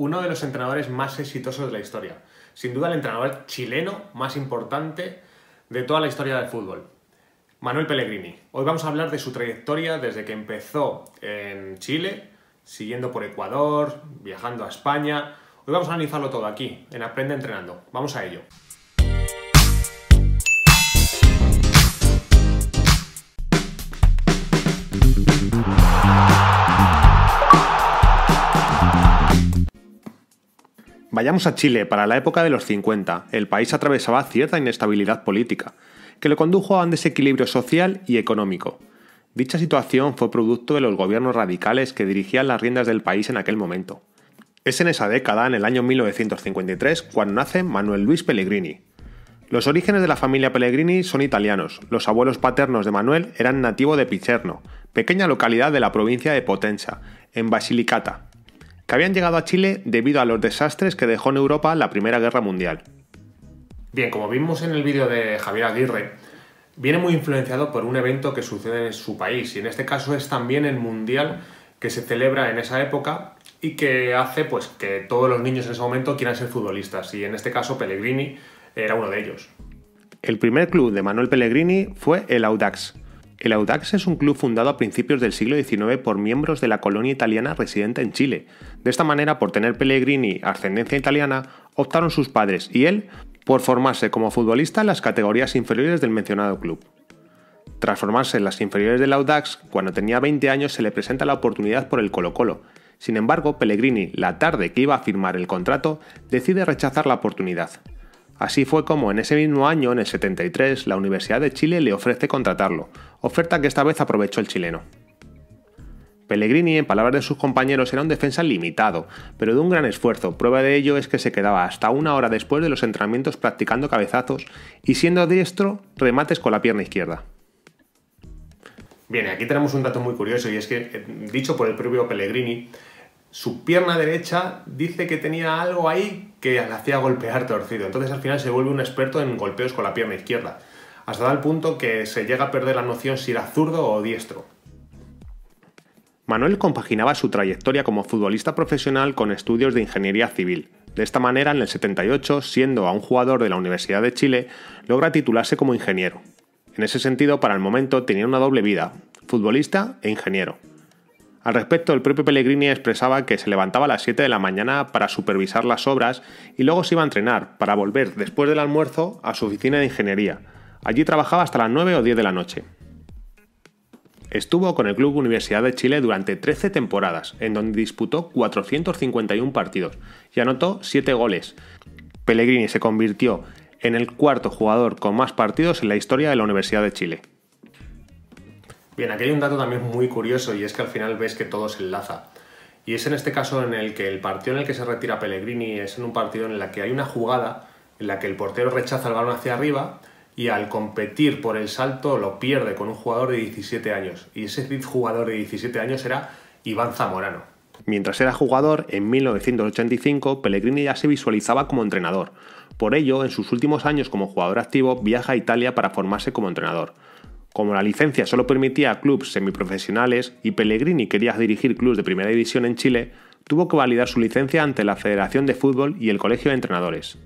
uno de los entrenadores más exitosos de la historia. Sin duda el entrenador chileno más importante de toda la historia del fútbol. Manuel Pellegrini. Hoy vamos a hablar de su trayectoria desde que empezó en Chile, siguiendo por Ecuador, viajando a España. Hoy vamos a analizarlo todo aquí, en Aprende Entrenando. Vamos a ello. Vayamos a Chile para la época de los 50. El país atravesaba cierta inestabilidad política, que le condujo a un desequilibrio social y económico. Dicha situación fue producto de los gobiernos radicales que dirigían las riendas del país en aquel momento. Es en esa década, en el año 1953, cuando nace Manuel Luis Pellegrini. Los orígenes de la familia Pellegrini son italianos. Los abuelos paternos de Manuel eran nativos de Picerno, pequeña localidad de la provincia de Potenza, en Basilicata, que habían llegado a Chile debido a los desastres que dejó en Europa la Primera Guerra Mundial. Bien, como vimos en el vídeo de Javier Aguirre, viene muy influenciado por un evento que sucede en su país, y en este caso es también el Mundial que se celebra en esa época y que hace pues, que todos los niños en ese momento quieran ser futbolistas, y en este caso Pellegrini era uno de ellos. El primer club de Manuel Pellegrini fue el Audax, el Audax es un club fundado a principios del siglo XIX por miembros de la colonia italiana residente en Chile. De esta manera, por tener Pellegrini ascendencia italiana, optaron sus padres y él por formarse como futbolista en las categorías inferiores del mencionado club. Tras formarse en las inferiores del Audax, cuando tenía 20 años se le presenta la oportunidad por el Colo Colo. Sin embargo, Pellegrini, la tarde que iba a firmar el contrato, decide rechazar la oportunidad. Así fue como en ese mismo año, en el 73, la Universidad de Chile le ofrece contratarlo, oferta que esta vez aprovechó el chileno. Pellegrini, en palabras de sus compañeros, era un defensa limitado, pero de un gran esfuerzo. Prueba de ello es que se quedaba hasta una hora después de los entrenamientos practicando cabezazos y siendo diestro, remates con la pierna izquierda. Bien, aquí tenemos un dato muy curioso y es que, eh, dicho por el propio Pellegrini, su pierna derecha dice que tenía algo ahí que le hacía golpear torcido. Entonces al final se vuelve un experto en golpeos con la pierna izquierda. Hasta tal punto que se llega a perder la noción si era zurdo o diestro. Manuel compaginaba su trayectoria como futbolista profesional con estudios de ingeniería civil. De esta manera, en el 78, siendo a un jugador de la Universidad de Chile, logra titularse como ingeniero. En ese sentido, para el momento tenía una doble vida, futbolista e ingeniero. Al respecto, el propio Pellegrini expresaba que se levantaba a las 7 de la mañana para supervisar las obras y luego se iba a entrenar, para volver después del almuerzo a su oficina de ingeniería. Allí trabajaba hasta las 9 o 10 de la noche. Estuvo con el Club Universidad de Chile durante 13 temporadas, en donde disputó 451 partidos y anotó 7 goles. Pellegrini se convirtió en el cuarto jugador con más partidos en la historia de la Universidad de Chile. Bien, aquí hay un dato también muy curioso y es que al final ves que todo se enlaza. Y es en este caso en el que el partido en el que se retira Pellegrini es en un partido en el que hay una jugada en la que el portero rechaza el balón hacia arriba y al competir por el salto lo pierde con un jugador de 17 años. Y ese jugador de 17 años era Iván Zamorano. Mientras era jugador, en 1985 Pellegrini ya se visualizaba como entrenador. Por ello, en sus últimos años como jugador activo, viaja a Italia para formarse como entrenador. Como la licencia solo permitía a clubes semiprofesionales y Pellegrini quería dirigir clubes de primera división en Chile, tuvo que validar su licencia ante la Federación de Fútbol y el Colegio de Entrenadores.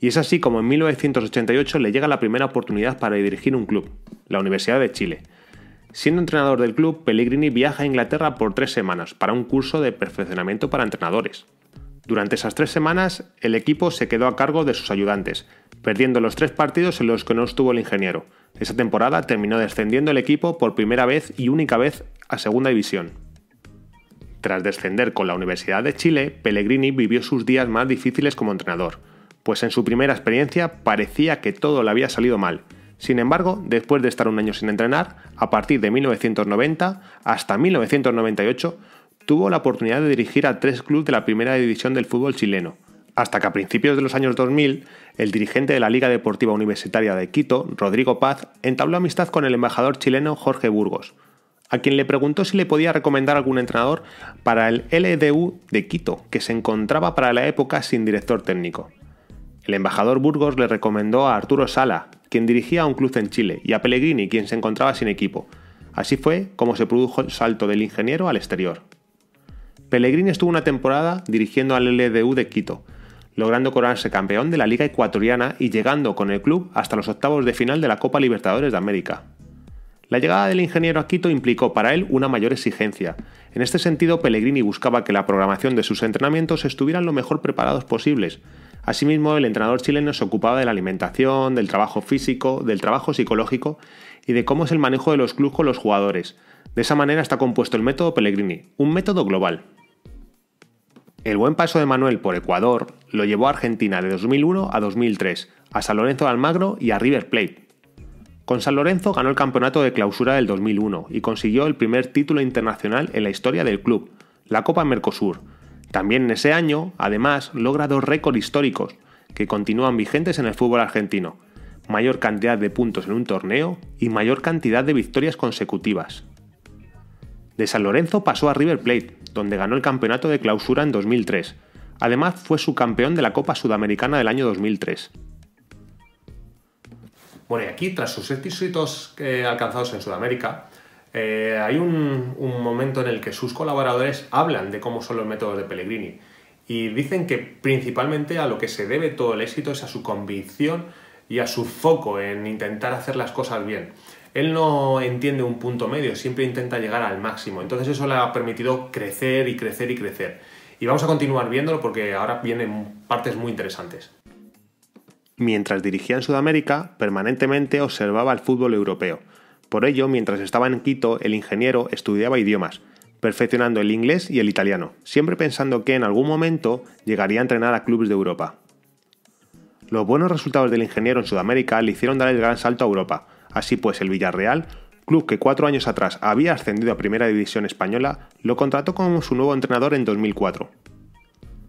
Y es así como en 1988 le llega la primera oportunidad para dirigir un club, la Universidad de Chile. Siendo entrenador del club, Pellegrini viaja a Inglaterra por tres semanas para un curso de perfeccionamiento para entrenadores. Durante esas tres semanas, el equipo se quedó a cargo de sus ayudantes, perdiendo los tres partidos en los que no estuvo el ingeniero. Esa temporada terminó descendiendo el equipo por primera vez y única vez a Segunda División. Tras descender con la Universidad de Chile, Pellegrini vivió sus días más difíciles como entrenador, pues en su primera experiencia parecía que todo le había salido mal. Sin embargo, después de estar un año sin entrenar, a partir de 1990 hasta 1998, tuvo la oportunidad de dirigir a tres clubes de la primera división del fútbol chileno, hasta que a principios de los años 2000, el dirigente de la Liga Deportiva Universitaria de Quito, Rodrigo Paz, entabló amistad con el embajador chileno Jorge Burgos, a quien le preguntó si le podía recomendar algún entrenador para el LDU de Quito, que se encontraba para la época sin director técnico. El embajador Burgos le recomendó a Arturo Sala, quien dirigía un club en Chile, y a Pellegrini, quien se encontraba sin equipo. Así fue como se produjo el salto del ingeniero al exterior. Pellegrini estuvo una temporada dirigiendo al LDU de Quito, logrando coronarse campeón de la Liga Ecuatoriana y llegando con el club hasta los octavos de final de la Copa Libertadores de América. La llegada del ingeniero a Quito implicó para él una mayor exigencia. En este sentido, Pellegrini buscaba que la programación de sus entrenamientos estuvieran lo mejor preparados posibles. Asimismo, el entrenador chileno se ocupaba de la alimentación, del trabajo físico, del trabajo psicológico y de cómo es el manejo de los clubes con los jugadores. De esa manera está compuesto el método Pellegrini, un método global. El buen paso de Manuel por Ecuador lo llevó a Argentina de 2001 a 2003, a San Lorenzo de Almagro y a River Plate, con San Lorenzo ganó el campeonato de clausura del 2001 y consiguió el primer título internacional en la historia del club, la Copa Mercosur. También en ese año, además, logra dos récords históricos que continúan vigentes en el fútbol argentino, mayor cantidad de puntos en un torneo y mayor cantidad de victorias consecutivas. De San Lorenzo pasó a River Plate, donde ganó el campeonato de clausura en 2003. Además fue subcampeón de la Copa Sudamericana del año 2003. Bueno, y aquí, tras sus éxitos eh, alcanzados en Sudamérica, eh, hay un, momento en el que sus colaboradores hablan de cómo son los métodos de Pellegrini y dicen que principalmente a lo que se debe todo el éxito es a su convicción y a su foco en intentar hacer las cosas bien. Él no entiende un punto medio, siempre intenta llegar al máximo. Entonces eso le ha permitido crecer y crecer y crecer. Y vamos a continuar viéndolo porque ahora vienen partes muy interesantes. Mientras dirigía en Sudamérica, permanentemente observaba el fútbol europeo. Por ello, mientras estaba en Quito, el ingeniero estudiaba idiomas, perfeccionando el inglés y el italiano, siempre pensando que en algún momento llegaría a entrenar a clubes de Europa. Los buenos resultados del ingeniero en Sudamérica le hicieron dar el gran salto a Europa. Así pues, el Villarreal, club que cuatro años atrás había ascendido a Primera División Española, lo contrató como su nuevo entrenador en 2004.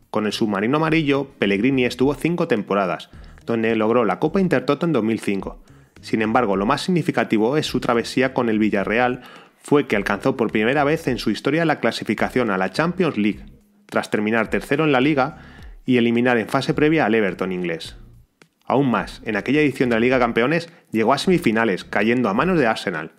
Con el submarino amarillo, Pellegrini estuvo cinco temporadas, donde logró la Copa Intertoto en 2005. Sin embargo, lo más significativo es su travesía con el Villarreal, fue que alcanzó por primera vez en su historia la clasificación a la Champions League, tras terminar tercero en la liga y eliminar en fase previa al Everton inglés. Aún más, en aquella edición de la Liga Campeones llegó a semifinales, cayendo a manos de Arsenal.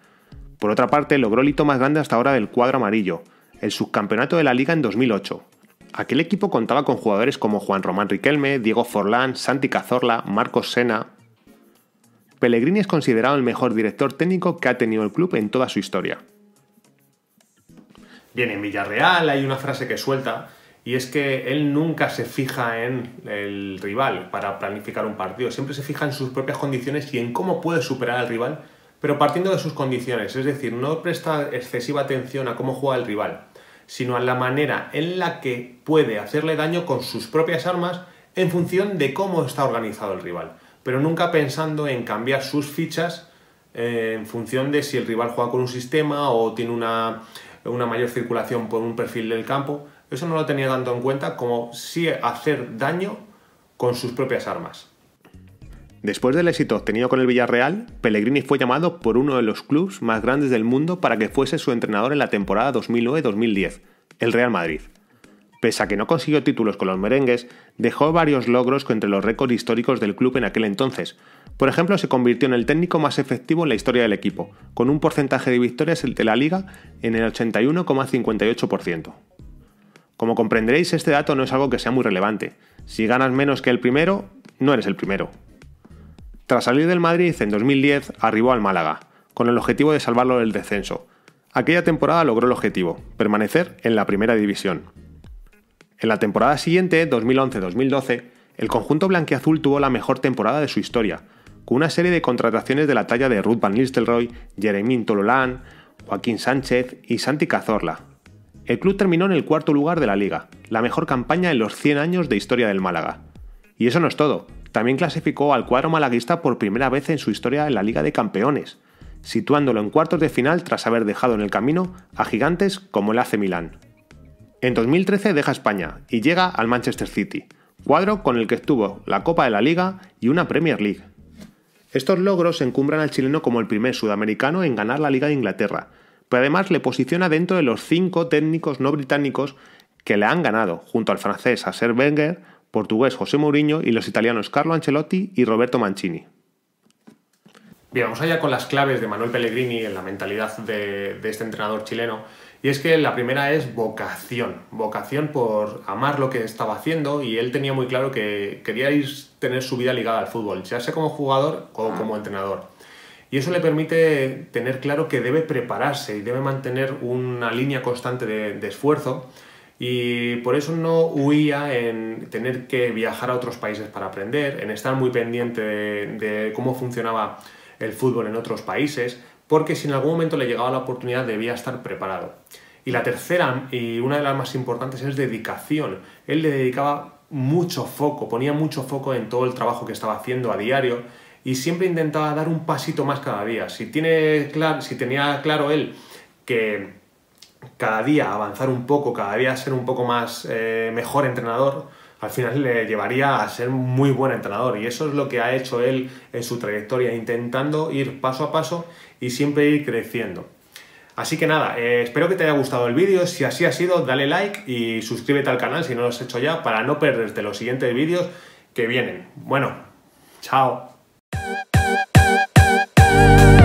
Por otra parte, logró el hito más grande hasta ahora del cuadro amarillo, el subcampeonato de la liga en 2008, Aquel equipo contaba con jugadores como Juan Román Riquelme, Diego Forlán, Santi Cazorla, Marcos Sena. Pellegrini es considerado el mejor director técnico que ha tenido el club en toda su historia. Bien, en Villarreal hay una frase que suelta y es que él nunca se fija en el rival para planificar un partido, siempre se fija en sus propias condiciones y en cómo puede superar al rival, pero partiendo de sus condiciones, es decir, no presta excesiva atención a cómo juega el rival, sino a la manera en la que puede hacerle daño con sus propias armas en función de cómo está organizado el rival, pero nunca pensando en cambiar sus fichas eh, en función de si el rival juega con un sistema o tiene una, una mayor circulación por un perfil del campo. Eso no lo tenía tanto en cuenta como sí hacer daño con sus propias armas. Después del éxito obtenido con el Villarreal, Pellegrini fue llamado por uno de los clubes más grandes del mundo para que fuese su entrenador en la temporada 2009-2010, el Real Madrid. Pese a que no consiguió títulos con los merengues, dejó varios logros entre los récords históricos del club en aquel entonces. Por ejemplo, se convirtió en el técnico más efectivo en la historia del equipo, con un porcentaje de victorias de la liga en el 81,58%. Como comprenderéis, este dato no es algo que sea muy relevante. Si ganas menos que el primero, no eres el primero. Tras salir del Madrid en 2010, arribó al Málaga, con el objetivo de salvarlo del descenso. Aquella temporada logró el objetivo, permanecer en la primera división. En la temporada siguiente, 2011-2012, el conjunto blanquiazul tuvo la mejor temporada de su historia, con una serie de contrataciones de la talla de Ruth Van Nistelrooy, Jeremín Tololán, Joaquín Sánchez y Santi Cazorla. El club terminó en el cuarto lugar de la liga, la mejor campaña en los 100 años de historia del Málaga. Y eso no es todo, también clasificó al cuadro malaguista por primera vez en su historia en la Liga de Campeones, situándolo en cuartos de final tras haber dejado en el camino a gigantes como el AC Milán. En 2013 deja España y llega al Manchester City, cuadro con el que estuvo la Copa de la Liga y una Premier League. Estos logros encumbran al chileno como el primer sudamericano en ganar la Liga de Inglaterra, pero además le posiciona dentro de los cinco técnicos no británicos que le han ganado, junto al francés Acer Wenger, portugués José Mourinho y los italianos Carlo Ancelotti y Roberto Mancini. Bien, vamos allá con las claves de Manuel Pellegrini en la mentalidad de, este entrenador chileno. Y es que la primera es vocación, vocación por amar lo que estaba haciendo y él tenía muy claro que quería tener su vida ligada al fútbol, ya sea como jugador o como entrenador. Y eso le permite tener claro que debe prepararse y debe mantener una línea constante de, esfuerzo y por eso no huía en tener que viajar a otros países para aprender, en estar muy pendiente de cómo funcionaba el fútbol en otros países, porque si en algún momento le llegaba la oportunidad debía estar preparado. Y la tercera, y una de las más importantes, es dedicación. Él le dedicaba mucho foco, ponía mucho foco en todo el trabajo que estaba haciendo a diario y siempre intentaba dar un pasito más cada día. Si, tiene si tenía claro él que cada día avanzar un poco, cada día ser un poco más eh, mejor entrenador, al final le llevaría a ser muy buen entrenador y eso es lo que ha hecho él en su trayectoria, intentando ir paso a paso y siempre ir creciendo. Así que nada, eh, espero que te haya gustado el vídeo, si así ha sido dale like y suscríbete al canal si no lo has hecho ya para no perderte los siguientes vídeos que vienen. Bueno, chao. あ!